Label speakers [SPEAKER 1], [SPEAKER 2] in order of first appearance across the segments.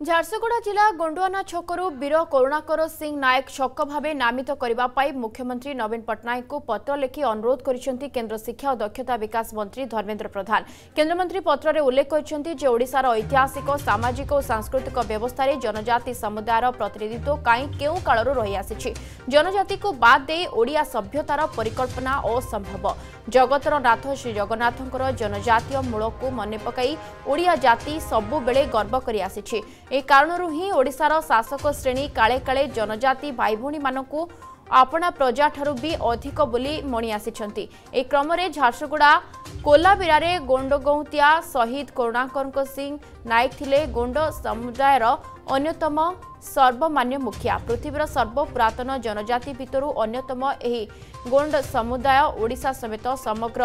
[SPEAKER 1] ଝାରସୁଗୁଡ଼ା ଜିଲ୍ଲା ଗଣ୍ଡୁଆନା ଛକରୁ ବୀର କରୁଣାକର ସିଂ ନାୟକ ଛକ ଭାବେ ନାମିତ କରିବା ପାଇଁ ମୁଖ୍ୟମନ୍ତ୍ରୀ ନବୀନ ପଟ୍ଟନାୟକଙ୍କୁ ପତ୍ର ଲେଖି ଅନୁରୋଧ କରିଛନ୍ତି କେନ୍ଦ୍ର ଶିକ୍ଷା ଓ ଦକ୍ଷତା ବିକାଶ ମନ୍ତ୍ରୀ ଧର୍ମେନ୍ଦ୍ର ପ୍ରଧାନ। କେନ୍ଦ୍ରମନ୍ତ୍ରୀ ପତ୍ରରେ ଉଲ୍ଲେଖ କରିଛନ୍ତି ଯେ ଓଡ଼ିଶାର ଐତିହାସିକ ସାମାଜିକ ଓ ସାଂସ୍କୃତିକ ବ୍ୟବସ୍ଥାରେ ଜନଜାତି ସମୁଦାୟର ପ୍ରତିନିଧିତ୍ୱ କାହିଁ କେଉଁ କାଳରୁ ରହିଆସିଛି? ଜନଜାତିକୁ ବାଦ୍ ଦେଇ ଓଡ଼ିଆ ସଭ୍ୟତାର ପରିକଳ୍ପନା ଅସମ୍ଭବ। ଜଗତର ନାଥ ଶ୍ରୀ ଜଗନ୍ନାଥଙ୍କର ଜନଜାତୀୟ ମୂଳକୁ ମନେ ପକାଇ ଓଡ଼ିଆ ଜାତି ସବୁବେଳେ ଗର୍ବ କରି ଆସିଛି ଏ କାରଣରୁ ହିଁ ଓଡ଼ିଶାର ଶାସକ ଶ୍ରେଣୀ କାଳେ କାଳେ ଜନଜାତି ଭାଇ ଭଉଣୀମାନଙ୍କୁ ଆପଣା ପ୍ରଜାଠାରୁ ବି ଅଧିକ ବୋଲି ମଣି ଆସିଛନ୍ତି। ଏହି କ୍ରମରେ ଝାରସୁଗୁଡ଼ା କୋଲାବିରାରେ ଗୋଣ୍ଡଗୌତିଆ ଶହୀଦ କରୁଣାକରଙ୍କ ସିଂ ନାୟକ ଥିଲେ ଗୋଣ୍ଡ ସମୁଦାୟର ଅନ୍ୟତମ ସର୍ବମାନ୍ୟ ମୁଖିଆ। ପୃଥିବୀର ସର୍ବପୁରାତନ ଜନଜାତି ଭିତରୁ ଅନ୍ୟତମ ଏହି ଗୋଣ୍ଡ ସମୁଦାୟ ଓଡ଼ିଶା ସମେତ ସମଗ୍ର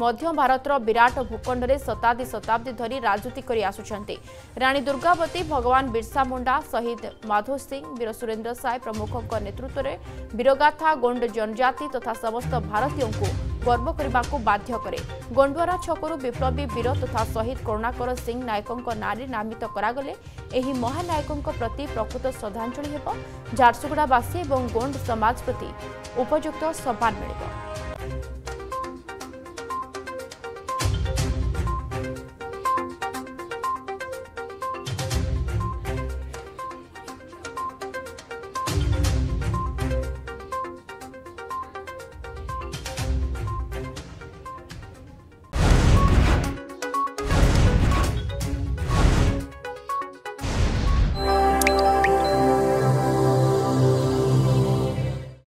[SPEAKER 1] ମଧ୍ୟ ଭାରତର ବିରାଟ ଭୂଖଣ୍ଡରେ ଶତାବ୍ଦୀ ଶତାବ୍ଦୀ ଧରି ରାଜୁତି କରି ଆସୁଛନ୍ତି। ରାଣୀ ଦୁର୍ଗାବତୀ ଭଗବାନ ବିର୍ସା ମୁଣ୍ଡା ଶହୀଦ ମାଧୋ ସିଂ ବୀର ସୁରେନ୍ଦ୍ର ସାଏ ପ୍ରମୁଖଙ୍କ ନେତୃତ୍ୱରେ ବୀରଗାଥା ଗୋଣ୍ଡ ଜନଜାତି ତଥା ସମସ୍ତ ଭାରତୀୟଙ୍କୁ ଗର୍ବ କରିବାକୁ ବାଧ୍ୟ କରେ। ଗଣ୍ଡୁଆରା ଛକରୁ ବିପ୍ଳବୀ ବୀର ତଥା ଶହୀଦ କରୁଣାକର ସିଂ ନାୟକଙ୍କ ନାଁରେ ନାମିତ କରାଗଲେ। ଏହି ମହାନାୟକଙ୍କ ପ୍ରତି ପ୍ରକୃତ ଶ୍ରଦ୍ଧାଞ୍ଜଳି ହେବ। ଝାରସୁଗୁଡ଼ାବାସୀ ଏବଂ ଗୋଣ୍ଡ ସମାଜ ପ୍ରତି ଉପଯୁକ୍ତ ସମ୍ମାନ ମିଳିବ।